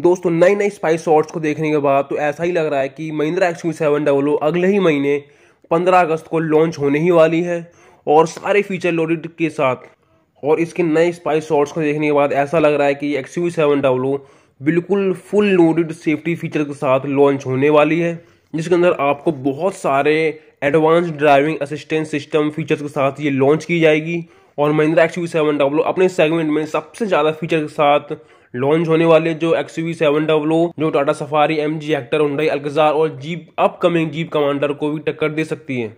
दोस्तों नई नई स्पाइस शॉर्ट्स को देखने के बाद तो ऐसा ही लग रहा है कि महिंद्रा एक्स यू सेवन डब्लो अगले ही महीने 15 अगस्त को लॉन्च होने ही वाली है और सारे फीचर लोडेड के साथ। और इसके नए स्पाइस शॉर्ट्स को देखने के बाद ऐसा लग रहा है कि एक्स यू सेवन डब्लो बिल्कुल फुल लोडेड सेफ्टी फीचर के साथ लॉन्च होने वाली है, जिसके अंदर आपको बहुत सारे advance driving assistant system features के साथ ये लॉन्च की जाएगी। और महिंद्रा एक्स यू सेवन डब्लो अपने सेगमेंट में सबसे ज़्यादा फीचर के साथ लॉन्च होने वाले जो एक्स यू सेवन डब्लो जो Tata Safari M G Hector हुई अल्कजार और जीप अपकमिंग जीप कमांडर को भी टक्कर दे सकती है।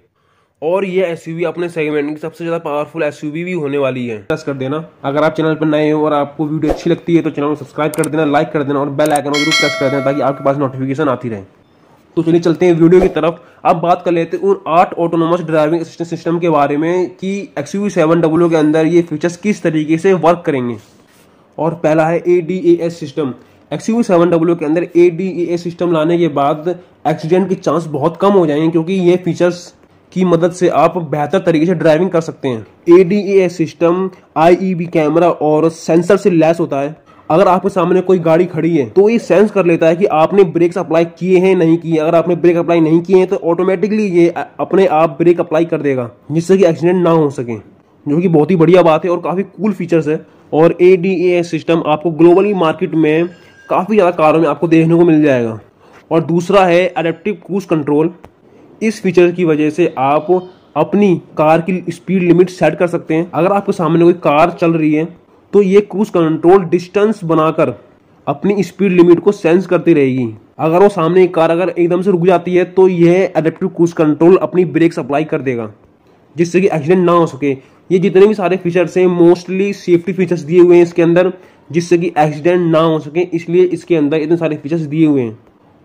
और ये SUV अपने सेगमेंट की सबसे ज़्यादा पावरफुल एसयूवी भी होने वाली है। प्रेस कर देना। अगर आप चैनल पर नए हो और आपको वीडियो अच्छी लगती है तो चैनल को सब्सक्राइब कर देना लाइक कर देना और बेल आइकन ज़रूर प्रेस कर देना ताकि आपके पास नोटिफिकेशन आती रहे। तो चलिए चलते हैं वीडियो की तरफ़। अब बात कर लेते हैं उन आठ ऑटोनोमस ड्राइविंग असिस्टेंट सिस्टम के बारे में कि एक्स यू के अंदर ये फीचर्स किस तरीके से वर्क करेंगे। और पहला है A D A S system X U seven W के अंदर A D A S system लाने के बाद एक्सीडेंट के चांस बहुत कम हो जाएँगे क्योंकि ये फीचर्स की मदद से आप बेहतर तरीके से ड्राइविंग कर सकते हैं। A D A S system I E B camera और सेंसर से लैस होता है। अगर आपके सामने कोई गाड़ी खड़ी है तो ये सेंस कर लेता है कि आपने ब्रेक्स अप्लाई किए हैं, नहीं किए अगर आपने ब्रेक अप्लाई नहीं किए हैं तो ऑटोमेटिकली ये अपने आप ब्रेक अप्लाई कर देगा, जिससे कि एक्सीडेंट ना हो सके। जो कि बहुत ही बढ़िया बात है और काफ़ी कूल फीचर्स है। और ए डी ए सिस्टम आपको ग्लोबली मार्केट में काफ़ी ज़्यादा कारों में आपको देखने को मिल जाएगा। और दूसरा है अडेप्टिव क्रूज कंट्रोल इस फीचर की वजह से आप अपनी कार की स्पीड लिमिट सेट कर सकते हैं। अगर आपके सामने कोई कार चल रही है तो ये क्रूज कंट्रोल डिस्टेंस बनाकर अपनी स्पीड लिमिट को सेंस करती रहेगी। अगर वो सामने एक कार अगर एकदम से रुक जाती है तो यह एडेप्टिव क्रूज कंट्रोल अपनी ब्रेक अप्लाई कर देगा, जिससे कि एक्सीडेंट ना हो सके। ये जितने भी सारे फीचर्स हैं मोस्टली सेफ्टी फीचर्स दिए हुए हैं इसके अंदर, जिससे कि एक्सीडेंट ना हो सके, इसलिए इसके अंदर इतने सारे फीचर्स दिए हुए हैं।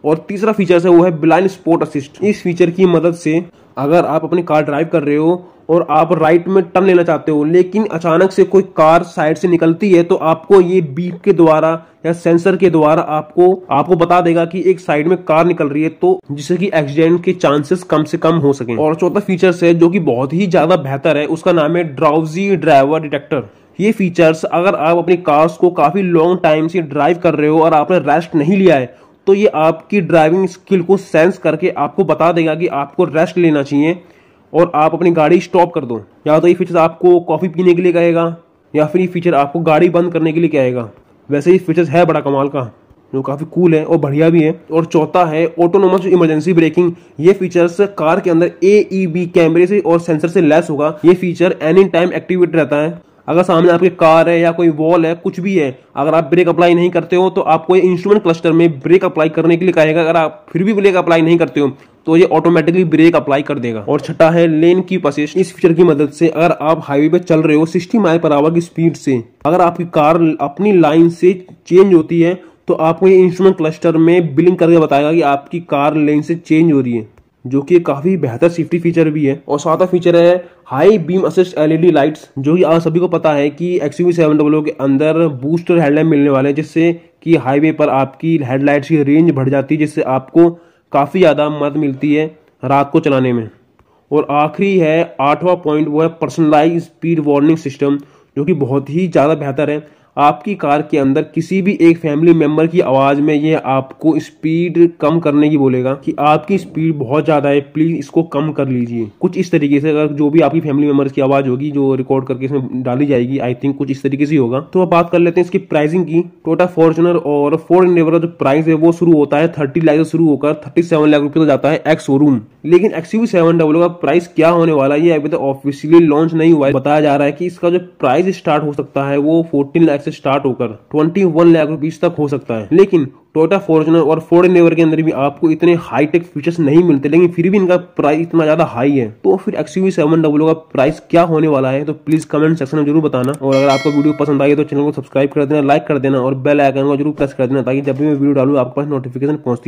और तीसरा फीचर है, वो है ब्लाइंड स्पॉट असिस्ट इस फीचर की मदद से अगर आप अपनी कार ड्राइव कर रहे हो और आप राइट में टर्न लेना चाहते हो, लेकिन अचानक से कोई कार साइड से निकलती है तो आपको ये बीप के द्वारा या सेंसर के द्वारा आपको आपको बता देगा कि एक साइड में कार निकल रही है तो जिससे कि एक्सीडेंट के चांसेस कम से कम हो सके। और चौथा फीचर्स है, जो कि बहुत ही ज़्यादा बेहतर है, उसका नाम है ड्राउजी ड्राइवर डिटेक्टर ये फीचर्स अगर आप अपनी कार्स को काफ़ी लॉन्ग टाइम से ड्राइव कर रहे हो और आपने रेस्ट नहीं लिया है तो ये आपकी ड्राइविंग स्किल को सेंस करके आपको बता देगा कि आपको रेस्ट लेना चाहिए और आप अपनी गाड़ी स्टॉप कर दो। या तो ये फीचर आपको कॉफ़ी पीने के लिए कहेगा, या फिर ये फीचर आपको गाड़ी बंद करने के लिए कहेगा। वैसे ये फीचर्स है बड़ा कमाल का, जो काफ़ी कूल है और बढ़िया भी है। और चौथा है ऑटोनोमस इमरजेंसी ब्रेकिंग ये फीचर्स कार के अंदर ए ई बी कैमरे से और सेंसर से लेस होगा। ये फीचर एनी टाइम एक्टिवेट रहता है। अगर सामने आपकी कार है या कोई वॉल है, कुछ भी है, अगर आप ब्रेक अप्लाई नहीं करते हो तो आपको ये इंस्ट्रूमेंट क्लस्टर में ब्रेक अप्लाई करने के लिए कहेगा, अगर आप फिर भी ब्रेक अप्लाई नहीं करते हो तो ये ऑटोमेटिकली ब्रेक अप्लाई कर देगा। और छठा है लेन की असिस्ट इस फीचर की मदद से अगर आप हाईवे पे चल रहे हो 60 माइल पर आवर की स्पीड से, अगर आपकी कार अपनी लाइन से चेंज होती है तो आपको ये इंस्ट्रूमेंट क्लस्टर में बिलिंग करके बताएगा कि आपकी कार लेन से चेंज हो रही है। जो कि काफ़ी बेहतर सेफ्टी फीचर भी है। और सातवा फीचर है high beam assist LED lights जो कि आप सभी को पता है कि एक्स एक्सयूवी सेवन डब्लो के अंदर बूस्टर हेडलाइट मिलने वाले हैं, जिससे कि हाईवे पर आपकी हेडलाइट्स की रेंज बढ़ जाती है, जिससे आपको काफ़ी ज़्यादा मदद मिलती है रात को चलाने में। और आखिरी है, आठवां पॉइंट वो है पर्सनलाइज स्पीड वार्निंग सिस्टम जो कि बहुत ही ज़्यादा बेहतर है। आपकी कार के अंदर किसी भी एक फैमिली मेंबर की आवाज़ में ये आपको स्पीड कम करने की बोलेगा कि आपकी स्पीड बहुत ज़्यादा है प्लीज़ इसको कम कर लीजिए। कुछ इस तरीके से अगर जो भी आपकी फैमिली मेंबर्स की आवाज़ होगी, जो रिकॉर्ड करके इसमें डाली जाएगी आई थिंक कुछ इस तरीके से होगा। तो अब बात कर लेते हैं इसकी प्राइसिंग की। टोटा फॉर्चुनर और फोर इंडेवर जो प्राइस है, वो शुरू होता है थर्टी लाख से शुरू होकर थर्टी सेवन लाख रुपए तो जाता है एक्स शोरूम लेकिन एक्सयू सेवन डब्ल्यू का प्राइस क्या होने वाला है, ये अभी तक ऑफिशियली लॉन्च नहीं हुआ है। बताया जा रहा है कि इसका जो प्राइस स्टार्ट हो सकता है, वो फोर्टीन लाख से स्टार्ट होकर ट्वेंटी वन लाख रुपीज़ तक हो सकता है। लेकिन टोटा फॉर्चुनर और फोर्ड नेवर के अंदर भी आपको इतने हाईटेक फीचर्स नहीं मिलते, लेकिन फिर भी इनका प्राइस इतना ज़्यादा हाई है। तो फिर एक्सयूवी सेवन डब्ल्यू का प्राइस क्या होने वाला है तो प्लीज़ कमेंट सेक्शन में ज़रूर बताना। और अगर आपको वीडियो पसंद आई तो चैनल को सब्सक्राइब कर देना लाइक कर देना, और बेल आइकन को ज़रूर प्रेस कर देना, ताकि जब भी मैं वीडियो डालू, आपके पास नोटिफिकेशन पहुँचती